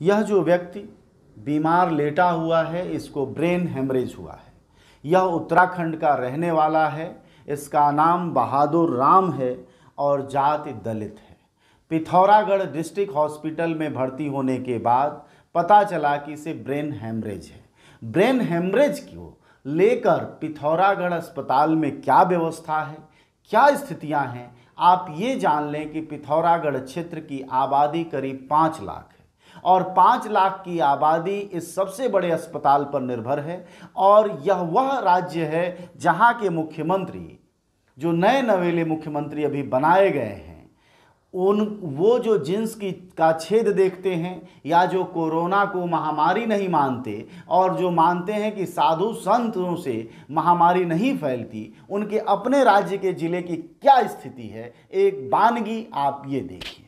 यह जो व्यक्ति बीमार लेटा हुआ है, इसको ब्रेन हेमरेज हुआ है। यह उत्तराखंड का रहने वाला है, इसका नाम बहादुर राम है और जाति दलित है। पिथौरागढ़ डिस्ट्रिक्ट हॉस्पिटल में भर्ती होने के बाद पता चला कि इसे ब्रेन हेमरेज है। ब्रेन हेमरेज को लेकर पिथौरागढ़ अस्पताल में क्या व्यवस्था है? क्या स्थितियाँ हैं? आप ये जान लें कि पिथौरागढ़ क्षेत्र की आबादी करीब पाँच लाख है। और पाँच लाख की आबादी इस सबसे बड़े अस्पताल पर निर्भर है। और यह वह राज्य है जहाँ के मुख्यमंत्री, जो नए नवेले मुख्यमंत्री अभी बनाए गए हैं, उन, वो जो जिन्स की, का छेद देखते हैं या जो कोरोना को महामारी नहीं मानते और जो मानते हैं कि साधु संतों से महामारी नहीं फैलती, उनके अपने राज्य के ज़िले की क्या स्थिति है, एक बानगी आप ये देखिए।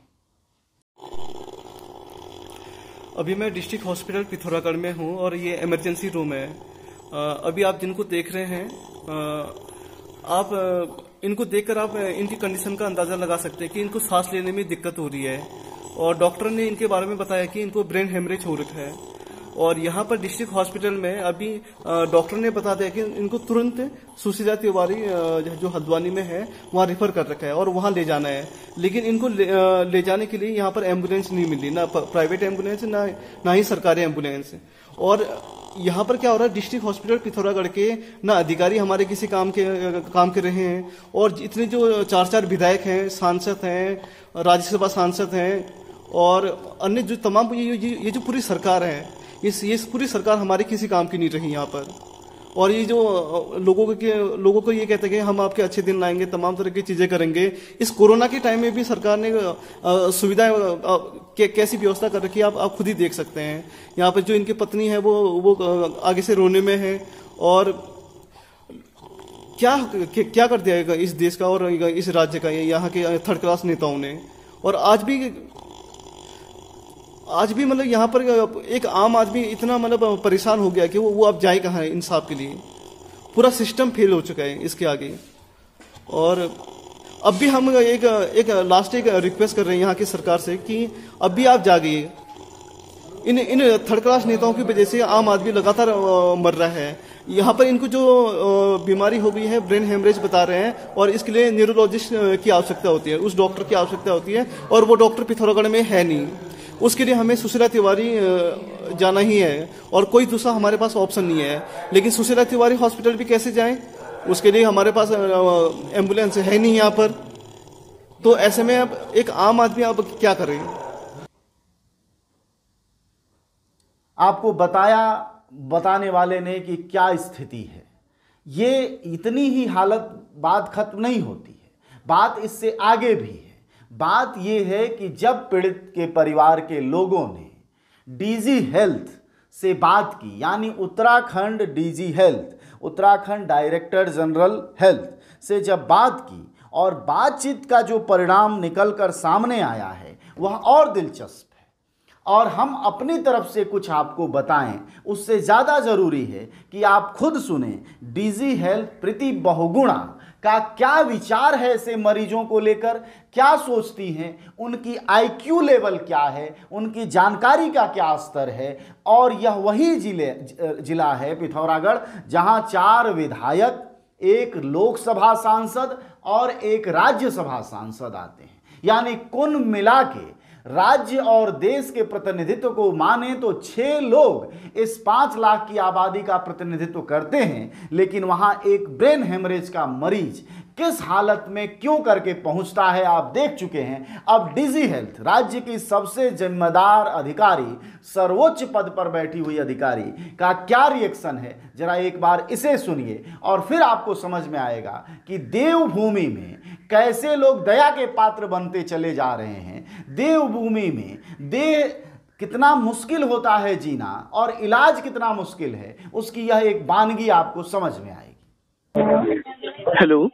अभी मैं डिस्ट्रिक्ट हॉस्पिटल पिथौरागढ़ में हूँ और ये इमरजेंसी रूम है। अभी आप जिनको देख रहे हैं आप इनको देखकर आप इनकी कंडीशन का अंदाज़ा लगा सकते हैं कि इनको सांस लेने में दिक्कत हो रही है। और डॉक्टर ने इनके बारे में बताया कि इनको ब्रेन हेमरेज हो रखा है। और यहाँ पर डिस्ट्रिक्ट हॉस्पिटल में अभी डॉक्टर ने बता दिया कि इनको तुरंत सुशीला तिवारी जो हल्द्वानी में है वहाँ रेफर कर रखा है और वहाँ ले जाना है। लेकिन इनको ले, ले जाने के लिए यहाँ पर एंबुलेंस नहीं मिली ना प्राइवेट एंबुलेंस ना ना ही सरकारी एंबुलेंस और यहाँ पर क्या हो रहा है डिस्ट्रिक्ट हॉस्पिटल पिथौरागढ़ के ना अधिकारी हमारे किसी काम के काम कर रहे हैं और इतने जो चार चार विधायक हैं सांसद हैं राज्यसभा सांसद हैं और अन्य जो तमाम ये, ये, ये जो पूरी सरकार है इस ये पूरी सरकार हमारी किसी काम की नहीं रही यहाँ पर। और ये जो, लोगों के, लोगों को ये कहते हैं कि हम आपके अच्छे दिन लाएँगे, तमाम तरह की चीज़ें करेंगे। इस कोरोना के टाइम में भी सरकार ने सुविधाएँ कैसी व्यवस्था कर रखी है, आप आप खुद ही देख सकते हैं। यहाँ पर जो इनकी पत्नी है, वो वो आगे से रोने में है। और क्या क्या कर दिया इस देश का और इस राज्य का, यहाँ के थर्ड क्लास नेताओं ने। और आज भी आज भी मतलब यहाँ पर एक आम आदमी इतना मतलब परेशान हो गया कि वो वो अब जाए कहाँ है इंसाफ के लिए? पूरा सिस्टम फेल हो चुका है इसके आगे। और अब भी हम एक एक लास्ट एक रिक्वेस्ट कर रहे हैं यहाँ की सरकार से कि अब भी आप जागिए। इन इन थर्ड क्लास नेताओं की वजह से आम आदमी लगातार मर रहा है। यहाँ पर इनको जो बीमारी हो गई है, ब्रेन हेमरेज बता रहे हैं और इसके लिए न्यूरोलॉजिस्ट की आवश्यकता होती है, उस डॉक्टर की आवश्यकता होती है और वो डॉक्टर पिथौरागढ़ में है नहीं। उसके लिए हमें सुशीला तिवारी जाना ही है। और कोई दूसरा हमारे पास ऑप्शन नहीं है। लेकिन सुशीला तिवारी हॉस्पिटल भी कैसे जाएँ? उसके लिए हमारे पास एंबुलेंस है नहीं यहाँ पर। तो ऐसे में अब एक आम आदमी अब क्या करें? आपको बताया, बताने वाले ने कि क्या स्थिति है। ये इतनी ही हालत बात खत्म नहीं होती है। बात इससे आगे भी है। बात यह है कि जब पीड़ित के परिवार के लोगों ने डीजी हेल्थ से बात की, यानी Uttarakhand DG health, Uttarakhand director general health से जब बात की और बातचीत का जो परिणाम निकल कर सामने आया है, वह और दिलचस्प है। और हम अपनी तरफ़ से कुछ आपको बताएँ, उससे ज़्यादा ज़रूरी है कि आप खुद सुने डीजी हेल्थ प्रीति बहुगुणा। का क्या विचार है ऐसे मरीजों को लेकर? क्या सोचती हैं? उनकी आईक्यू लेवल क्या है? उनकी जानकारी का क्या स्तर है? और यह वही ज़िले, जिला है पिथौरागढ़, जहाँ चार विधायक, एक लोकसभा सांसद और एक राज्यसभा सांसद आते हैं। यानी कुल मिला के राज्य और देश के प्रतिनिधित्व को माने तो छह लोग इस पाँच लाख की आबादी का प्रतिनिधित्व करते हैं, लेकिन वहाँ एक ब्रेन हेमरेज का मरीज़ किस हालत में क्यों करके पहुँचता है आप देख चुके हैं। अब डिजी हेल्थ, राज्य की सबसे जिम्मेदार अधिकारी, सर्वोच्च पद पर बैठी हुई अधिकारी का क्या रिएक्शन है? जरा एक बार इसे सुनिए और फिर आपको समझ में आएगा कि देवभूमि में कैसे लोग दया के पात्र बनते चले जा रहे हैं। देवभूमि में देह कितना मुश्किल होता है जीना और इलाज कितना मुश्किल है उसकी यह एक बानगी आपको समझ में आएगी। हेलो।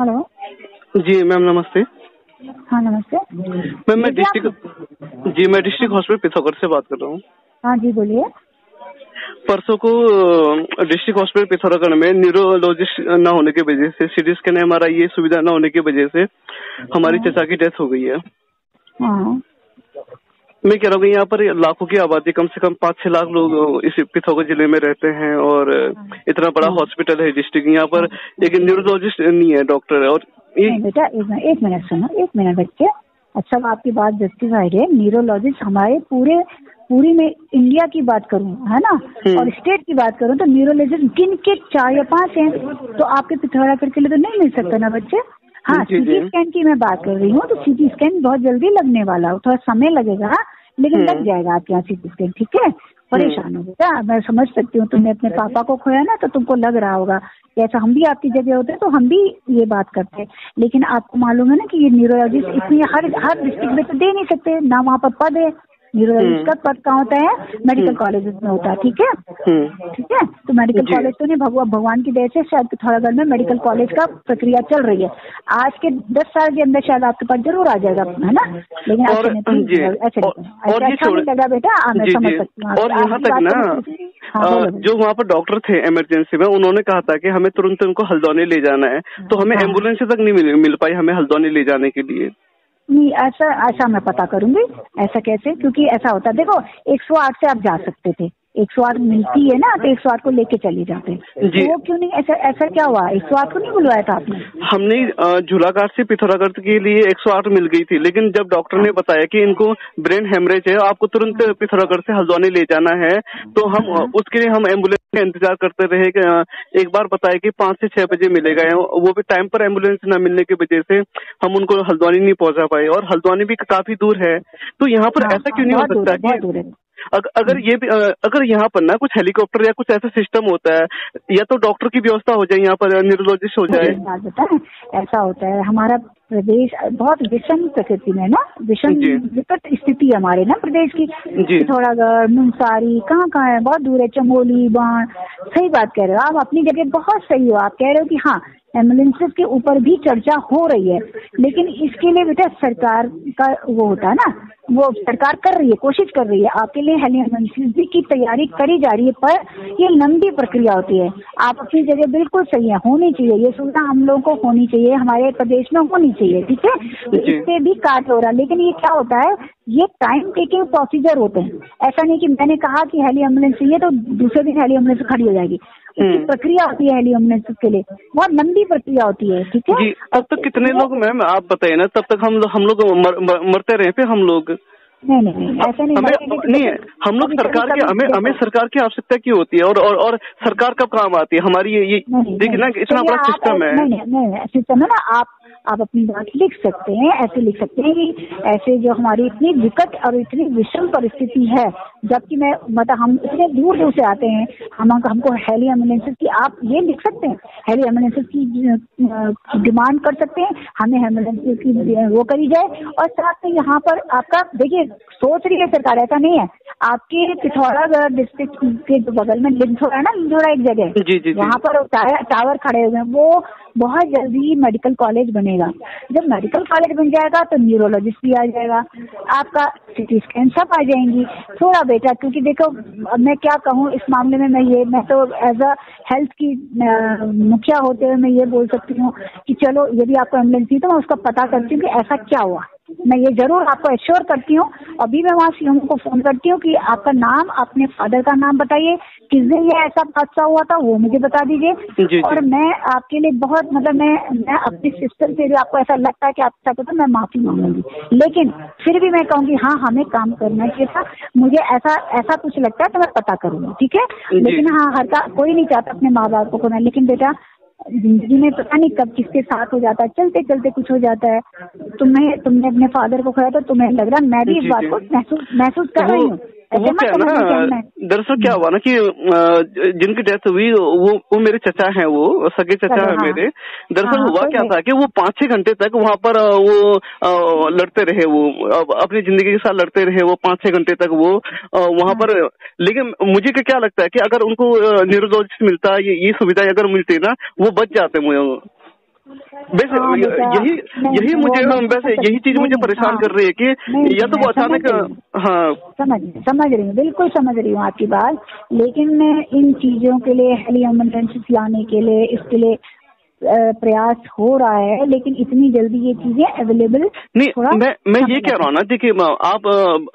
हेलो। जी मैम नमस्ते। हाँ नमस्ते। मैम मैं डिस्ट्रिक्ट जी मैं डिस्ट्रिक्ट हॉस्पिटल पिथौगढ़ से बात कर रहा हूँ। हाँ जी बोलिए। परसों को डिस्ट्रिक्ट हॉस्पिटल पिथौरागढ़ में न्यूरोलॉजिस्ट न होने की वजह से सीटी स्कैन एम ये सुविधा न होने की वजह से हमारी हाँ। चचा की डेथ हो गई है हाँ। मैं कह रहा हूँ यहाँ पर लाखों की आबादी कम से कम पाँच छह लाख लोग इस पिथौरागढ़ ज़िले में रहते हैं और इतना बड़ा हॉस्पिटल है डिस्ट्रिक्ट यहाँ पर एक न्यूरोलॉजिस्ट नहीं है डॉक्टर और ये बेटा एक मिनट सुनो एक मिनट बच्चे अच्छा आपकी बात जस्टिफाइड है न्यूरोलॉजिस्ट हमारे पूरे पूरी में इंडिया की बात करूँ है ना? और स्टेट की बात करूँ तो न्यूरोलॉजिस्ट किन के चार या पाँच हैं तो आपके पिथौरागढ़ के लिए तो नहीं मिल सकता ना बच्चे? हाँ। सीटी स्कैन की मैं बात कर रही हूँ तो सीटी स्कैन बहुत जल्दी लगने वाला हो थोड़ा समय लगेगा लेकिन लग जाएगा आपके यहाँ सीटी स्कैन ठीक है? परेशान हो बेटा मैं समझ सकती हूँ तुमने अपने पापा को खोया ना तो तुमको लग रहा होगा कि ऐसा हम भी आपकी जगह होते हैं तो हम भी ये बात करते हैं लेकिन आपको मालूम है ना कि ये न्यूरोलॉजिस्ट इतनी हर हर डिस्ट्रिक्ट में तो दे नहीं सकते ना वहाँ पर पद है न्यूरोलॉजिस्ट का पद कहाँ होता है? मेडिकल कॉलेज में होता है ठीक है? हम्म। ठीक है? तो मेडिकल कॉलेज तो नहीं भगवान भगवान की दया से शायद पिथौरागढ़ में मेडिकल कॉलेज का प्रक्रिया चल रही है। आज के दस साल के अंदर शायद आपके पास ज़रूर आ जाएगा है ना? लेकिन अच्छा नहीं लगा बेटा हाँ, मैं समझ। सकती हूँ और यहाँ तक ना हाँ। जो वहाँ पर डॉक्टर थे इमरजेंसी में उन्होंने कहा था कि हमें तुरंत उनको हल्द्वानी ले जाना है। तो हमें हाँ। एंबुलेंस तक नहीं मिल, मिल पाई हमें हल्द्वानी ले जाने के लिए। नहीं ऐसा ऐसा मैं पता करूँगी, ऐसा कैसे? क्योंकि ऐसा होता देखो 108 से आप जा सकते थे। 108 मिलती है ना तो 108 को लेके चले जाते जी। तो वो क्यों नहीं ऐसा ऐसा क्या हुआ? 108 को नहीं बुलवाया था आपने? हमने झूलाघाट से पिथौरागढ़ के लिए 108 मिल गई थी लेकिन जब डॉक्टर ने बताया कि इनको ब्रेन हेमरेज है आपको तुरंत पिथौरागढ़ से हल्द्वानी ले जाना है तो हम उसके लिए हम एंबुलेंस का इंतज़ार करते रहे कि, एक बार बताया कि पाँच से छह बजे मिलेगा वो भी टाइम पर एंबुलेंस न मिलने की वजह से हम उनको हल्द्वानी नहीं पहुँचा पाए और हल्द्वानी भी काफ़ी दूर है तो यहाँ पर हाँ, ऐसा हाँ, क्यों नहीं हो सकता है, कि है। अग, अगर ये भी अगर यहाँ पर ना कुछ हेलीकॉप्टर या कुछ ऐसा सिस्टम होता है या तो डॉक्टर की व्यवस्था हो जाए यहाँ पर न्यूरोलॉजिस्ट हो जाए। बात बताएँ ऐसा होता है हमारा प्रदेश बहुत विषम प्रकृति में ना विषम विकट स्थिति है हमारे ना प्रदेश की। पिथौरागढ़ मुंसारी कहाँ कहाँ है बहुत दूर है चमोली बाण सही बात कह रहे हो आप अपनी जगह बहुत सही हो आप कह रहे हो कि हाँ एम्बुलेंसेज के ऊपर भी चर्चा हो रही है लेकिन इसके लिए बेटा सरकार का वो होता है ना वो सरकार कर रही है कोशिश कर रही है। आपके लिए हेली एम्बुलेंसेज की तैयारी करी जा रही है पर ये लंबी प्रक्रिया होती है। आप अपनी जगह बिल्कुल सही है होनी चाहिए। ये सुविधा हम लोगों को होनी चाहिए हमारे प्रदेश में होनी चाहिए ठीक है? इससे भी काट हो रहा है लेकिन ये क्या होता है ये टाइम टेकिंग प्रोसीजर होते हैं। ऐसा नहीं कि मैंने कहा कि हेली एंबुलेंस चाहिए तो दूसरे दिन हेली एंबुलेंस खड़ी हो जाएगी। उसकी हम्म। प्रक्रिया होती है एलियोमिनेसिस के लिए? बहुत लंबी प्रक्रिया होती है ठीक है? जी तब तक कितने लोग मैम आप बताइए ना तब तक हम लोग हम लोग मर, मर, मरते रहे फिर हम लोग? नहीं नहीं नहीं ऐसा नहीं हमें तो नहीं है हम लोग सरकार के हमें हमें सरकार की आवश्यकता क्यों होती है? और और, और सरकार कब काम आती है? हमारी ये ये देखिए ना इतना बड़ा सिस्टम है। नहीं नहीं नहीं सिस्टम है ना आप आप अपनी बात लिख सकते हैं ऐसे लिख सकते हैं कि ऐसे जो हमारी इतनी विकट और इतनी विषम परिस्थिति है जबकि मैं मतलब हम इतने दूर दूर से आते हैं हम हमको हेली एम्बुलेंसेज की आप ये लिख सकते हैं। हेली एम्बुलेंसेज की डिमांड कर सकते हैं हमें एम्बुलेंसेज की वो करी जाए और साथ में यहाँ पर आपका देखिए सोच रही है सरकार ऐसा नहीं है। आपके पिथौरागढ़ डिस्ट्रिक्ट के जो बगल में लिंथोरा ना? लिंथोरा एक जगह जी, जी, जी। वहाँ पर टावर खड़े हुए हैं। वो बहुत जल्दी मेडिकल कॉलेज बनेगा। जब मेडिकल कॉलेज बन जाएगा तो न्यूरोलॉजिस्ट भी आ जाएगा। आपका सिटी स्कैन सब आ जाएँगी। थोड़ा बेटा क्योंकि देखो मैं क्या कहूँ इस मामले में मैं ये मैं तो एज अ हेल्थ की मुखिया होते हुए मैं ये बोल सकती हूँ कि चलो यदि आपको एंबुलेंस नहीं तो मैं उसका पता करती हूँ कि ऐसा क्या हुआ। मैं ये ज़रूर आपको एश्योर करती हूँ अभी मैं वहाँ सीएम को फ़ोन करती हूँ कि आपका नाम अपने फादर का नाम बताइए। किस दिन ये ऐसा हादसा हुआ था वो मुझे बता दीजिए। और मैं आपके लिए बहुत मतलब मैं मैं अपने सिस्टर से भी आपको ऐसा लगता है कि आपके साथ मैं माफ़ी मांगूँगी। लेकिन फिर भी मैं कहूँगी हाँ हमें काम करना चाहिए था। मुझे ऐसा ऐसा कुछ लगता है तो मैं पता करूँगी ठीक है? लेकिन हाँ हर का कोई नहीं चाहता अपने माँ बाप को खोना। लेकिन बेटा ज़िंदगी में पता नहीं कब किसके साथ हो जाता है चलते चलते कुछ हो जाता है। तुम्हें तुमने अपने फादर को खोया तो तुम्हें लग रहा मैं भी इस बात को महसूस महसूस कर रही हूँ। वो क्या ना दरअसल क्या हुआ ना कि जिनकी डेथ हुई वो वो मेरे चचा हैं वो सगे चचा है हाँ। मेरे। दरअसल हाँ, हुआ क्या था कि वो पाँच छह घंटे तक वहाँ पर वो लड़ते रहे वो। अपनी ज़िंदगी के साथ लड़ते रहे वो पाँच छह घंटे तक वो वहाँ हाँ। पर। लेकिन मुझे क्या लगता है कि अगर उनको न्यूरोलॉजिस्ट मिलता ये ये सुविधा अगर मिलती ना वो बच जाते वैसे हाँ, यही यही मुझे वैसे यही चीज़ मुझे परेशान हाँ। कर रही है कि या तो वो अचानक हाँ। समझ समझ रही हूँ बिल्कुल समझ रही हूँ आपकी बात। लेकिन मैं इन चीज़ों के लिए हेली एम्बुलेंसेस लाने के लिए इसके लिए प्रयास हो रहा है लेकिन इतनी जल्दी ये चीज़ें अवेलेबल नहीं मैं मैं ये कह रहा हूँ ना देखिए आप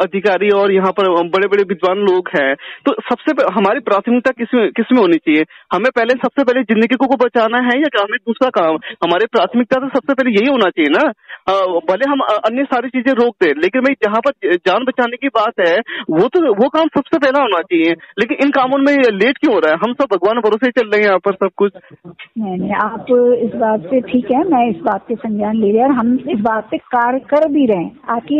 अधिकारी और यहाँ पर बड़े बड़े विद्वान लोग हैं तो सबसे हमारी प्राथमिकता किसमें किसमें होनी चाहिए? हमें पहले सबसे पहले ज़िंदगी को, को बचाना है या हमें दूसरा काम? हमारी प्राथमिकता तो सबसे पहले यही होना चाहिए ना। भले हम अन्य सारी चीज़ें रोक दें लेकिन भाई जहाँ पर जान बचाने की बात है वो तो वो काम सबसे पहला होना चाहिए। लेकिन इन कामों में लेट क्यों हो रहा है? हम सब भगवान भरोसे चल रहे हैं यहाँ पर सब कुछ। नहीं नहीं आप इस बात से ठीक है, मैं इस बात के संज्ञान ले रहे और हम इस बात पे कार्य कर भी रहे हैं। आके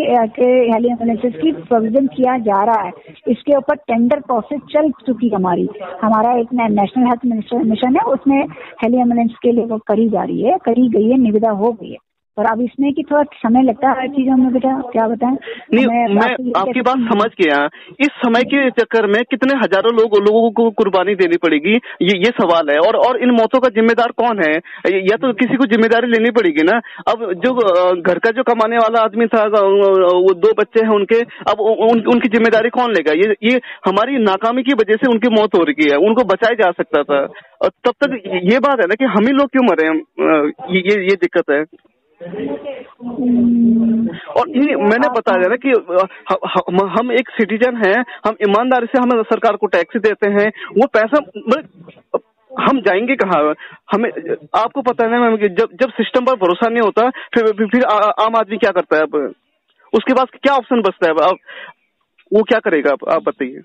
हेली एम्बुलेंसेज की प्रोविज़न किया जा रहा है। इसके ऊपर टेंडर प्रोसेस चल चुकी हमारी। हमारा एक नेशनल हेल्थ मिनिस्टर मिशन है, उसमें हेली एंबुलेंस के लिए वो करी जा रही है, करी गई है, निविदा हो गई है। पर अब इसमें कि थोड़ा समय लगता है हर चीज़ों में बेटा क्या बताएँ? नहीं मैं मैं आपकी बात। समझ गया इस समय के चक्कर में कितने हज़ारों लोग लोगों को कुर्बानी देनी पड़ेगी? ये ये सवाल है। और और इन मौतों का जिम्मेदार कौन है? या तो किसी को ज़िम्मेदारी लेनी पड़ेगी ना? अब जो घर का जो कमाने वाला आदमी था वो दो बच्चे हैं उनके अब उन, उनकी ज़िम्मेदारी कौन लेगा? ये ये हमारी नाकामी की वजह से उनकी मौत हो रही है। उनको बचाया जा सकता था। और तब तक ये बात है ना कि हम ही लोग क्यों मरे ये ये दिक्कत है। और ये मैंने बताया ना कि अ, ह- ह- हम एक सिटीजन हैं हम ईमानदारी से हम सरकार को टैक्स देते हैं वो पैसा मतलब हम जाएँगे कहाँ? हमें आपको पता है ना जब जब सिस्टम पर भरोसा नहीं होता फिर फिर, फिर आ, आम आदमी क्या करता है अब? उसके पास क्या ऑप्शन बचता है अब? वो क्या करेगा अब आप बताइए।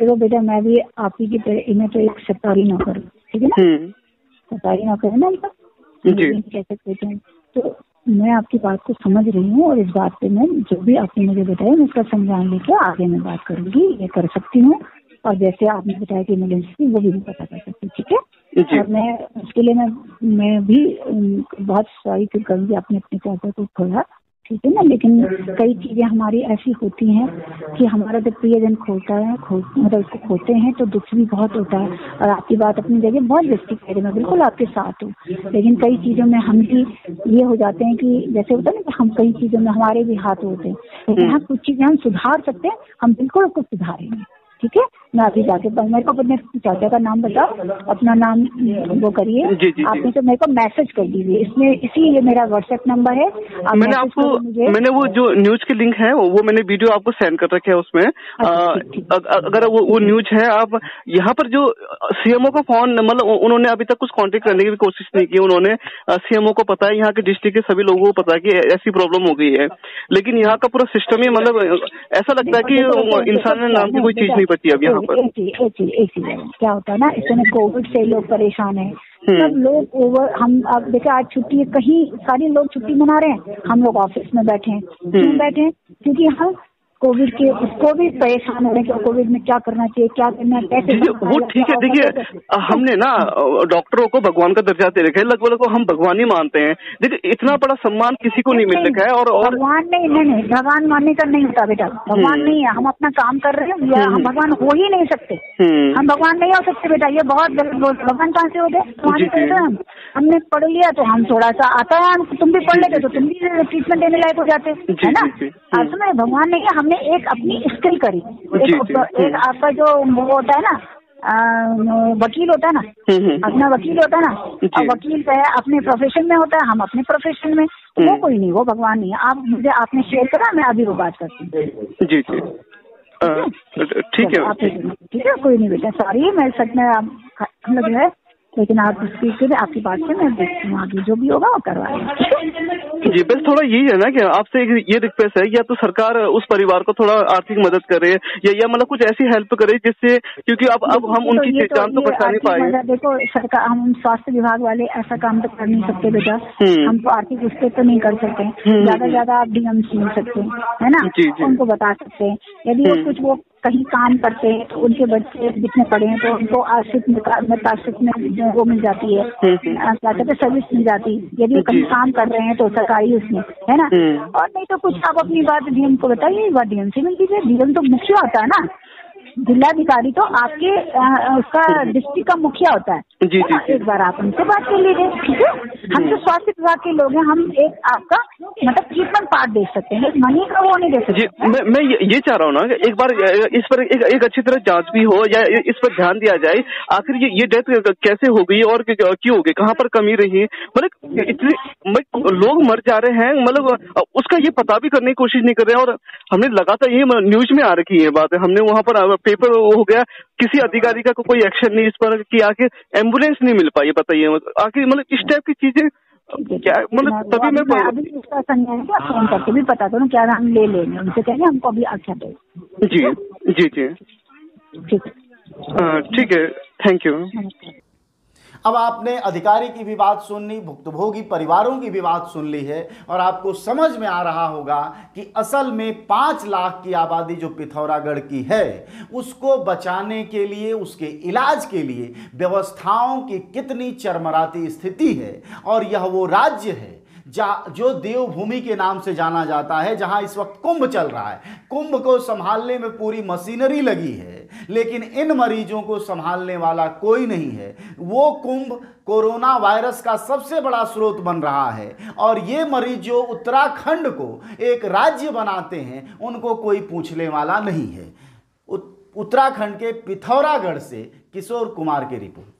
देखो बेटा मैं भी आप ही की तरह मैं तो एक सरकारी नौकर ठीक है ना? हम्म। सरकारी नौकर है ना इनका जी। लेकिन कह सकते हैं। तो मैं आपकी बात को समझ रही हूँ और इस बात पे मैं जो भी आपने मुझे बताया मैं उसका संज्ञान लेके आगे मैं बात करूँगी ये कर सकती हूँ। और जैसे आपने बताया कि इमरजेंसी वो भी मैं पता कर सकती हूँ ठीक है? और मैं उसके लिए मैं मैं भी बहुत सॉरी फील करूँगी आपने अपने चाचा को थोड़ा ठीक है ना लेकिन कई चीज़ें हमारी ऐसी होती हैं कि हमारा जब प्रियजन खोता है खो मतलब उसको खोते हैं तो दुख भी बहुत होता है। और आपकी बात अपनी जगह बहुत जस्ती कह रही मैं बिल्कुल आपके साथ हूँ। लेकिन कई चीज़ों में हम भी ये हो जाते हैं कि जैसे होता है ना कि हम कई चीज़ों में हमारे भी हाथ होते हैं। लेकिन हाँ कुछ चीज़ें हम सुधार सकते हैं हम बिल्कुल उसको सुधारेंगे। ठीक है? मैं अभी जाके मेरे को अपने चाचा का नाम बताओ। अपना नाम वो करिए। आपने तो मेरे को मैसेज कर दीजिए इसमें इसी ये मेरा व्हाट्सएप नंबर है। आप मैंने आपको मैंने वो जो न्यूज़ की लिंक है वो मैंने वीडियो आपको सेंड कर रखे है उसमें। अच्छा, अगर वो वो न्यूज़ है आप यहाँ पर जो सीएमओ का फ़ोन मतलब उन्होंने अभी तक कुछ कॉन्टेक्ट करने की भी कोशिश नहीं की उन्होंने। सीएमओ को पता है यहाँ के डिस्ट्रिक्ट के सभी लोगों को पता है कि ऐसी प्रॉब्लम हो गई है। लेकिन यहाँ का पूरा सिस्टम ही मतलब ऐसा लगता है कि इंसान देखो, नाम की कोई चीज़ नहीं बची अब यहाँ पर। एक चीज़ एक चीज़ एक चीज़ क्या होता है ना इस समय कोविड से लोग परेशान हैं। हम्म। सब लोग ओवर हम अब देखिए आज छुट्टी है कहीं सारे लोग छुट्टी मना रहे हैं। हम लोग ऑफ़िस में बैठे हैं। क्यों हम्म। बैठे हैं? क्योंकि हम कोविड के उसको भी परेशान हो रहे हैं कि कोविड में क्या करना चाहिए क्या करना कैसे वो ठीक है देखिए हमने ना डॉक्टरों को भगवान का दर्जा दे रखा है लगभग लगभग हम भगवान ही मानते हैं। देखिए इतना बड़ा सम्मान किसी को नहीं मिल रखा है और भगवान नहीं नहीं नहीं भगवान मानने का नहीं होता बेटा भगवान हम्म। नहीं है हम अपना काम कर रहे हैं या हम हम्म। भगवान हो ही नहीं सकते। हम्म। हम भगवान नहीं हो सकते बेटा ये बहुत गलत बोल भगवान कहाँ से हो? गए हम हमने पढ़ लिया तो हम थोड़ा सा आता है तुम भी पढ़ लेते तो तुम भी ट्रीटमेंट देने लायक हो जाते है ना? समझ भगवान नहीं है हमने एक अपनी स्किल करी जी, एक, जी। एक आपका जो वो होता है ना आ, वकील होता है ना हम्म, हम्म। अपना वकील होता है ना जी। और वकील का है अपने प्रोफेशन में होता है हम अपने प्रोफेशन में तो वो हम्म। कोई नहीं वो भगवान नहीं है आप मुझे आपने शेयर करा मैं अभी वो बात करती हूँ जी जी ठीक है ठीक है कोई नहीं बेटा सॉरी मैं सच में आप हम लोग है लेकिन आप उसकी फिर आपकी बात से मैं देखती हूँ आगे जो भी होगा वो करवा जी बस थोड़ा यही है ना कि आपसे एक ये रिक्वेस्ट है या तो सरकार उस परिवार को थोड़ा आर्थिक मदद करे या या मतलब कुछ ऐसी हेल्प करे जिससे क्योंकि अब अब हम तो- उनकी जान तो ये बचा नहीं पाए देखो सरकार हम स्वास्थ्य विभाग वाले ऐसा काम तो कर नहीं सकते बेटा हम्म। हम तो आर्थिक उससे तो नहीं कर सकते हम्म। ज़्यादा से ज़्यादा आप डीएम सुन सकते हैं है ना। उनको बता सकते हैं यदि हम्म। कुछ वो कहीं काम करते हैं तो उनके बच्चे जितने पढ़े हैं तो उनको आश्रित में में आश्रित में जो वो मिल जाती है। हम्म, हम्म। क्या कहते हैं सर्विस मिल जाती है। यदि कहीं काम कर रहे हैं तो सरकारी उसमें है ना? हम्म। और नहीं तो कुछ आप अपनी बात डीएम को बताइए एक बार डीएम से मिल लीजिए डीएम तो मुख्य होता है ना? जिलाधिकारी तो आपके आ, उसका डिस्ट्रिक्ट का मुखिया होता है। जी, जी, जी। एक बार आप उनसे बात कर लीजिए ठीक है? हम तो स्वास्थ्य विभाग के लोग हैं हम एक आपका मतलब ट्रीटमेंट पार्ट दे सकते हैं। मनी का वो नहीं दे जी सकते मैं मैं ये, चाह रहा हूँ ना एक बार इस पर एक, एक अच्छी तरह जाँच भी हो या इस पर ध्यान दिया जाए आखिर ये ये डेथ कैसे हो गई और क्यों हो गई कहाँ पर कमी रही? मतलब इतने लोग मर जा रहे हैं मतलब उसका ये पता भी करने की कोशिश नहीं कर रहे और हमने लगातार ये न्यूज़ में आ रखी है बात। हमने वहाँ पर पेपर हो गया किसी अधिकारी का कोई एक्शन नहीं इस पर कि आखिर एंबुलेंस नहीं मिल पाई बताइए आखिर मतलब इस टाइप की चीज़ें। मतलब तभी मैं अभी उसका संज्ञान क्या फ़ोन करके भी पता करूँ क्या हम ले लेंगे उनसे कहेंगे हमको अभी दो। जी जी जी। ठीक है। हाँ, ठीक है। थैंक यू अब आपने अधिकारी की भी बात सुन ली, भुक्तभोगी परिवारों की भी बात सुन ली है और आपको समझ में आ रहा होगा कि असल में पाँच लाख की आबादी जो पिथौरागढ़ की है, उसको बचाने के लिए, उसके इलाज के लिए व्यवस्थाओं की कितनी चरमराती स्थिति है और यह वो राज्य है जा देवभूमि के नाम से जाना जाता है, जहाँ इस वक्त कुंभ चल रहा है। कुंभ को संभालने में पूरी मशीनरी लगी है, लेकिन इन मरीजों को संभालने वाला कोई नहीं है। वो कुंभ कोरोना वायरस का सबसे बड़ा स्रोत बन रहा है, और ये मरीज़ जो उत्तराखंड को एक राज्य बनाते हैं, उनको कोई पूछने वाला नहीं है। उत- उत्तराखंड के पिथौरागढ़ से किशोर कुमार की रिपोर्ट।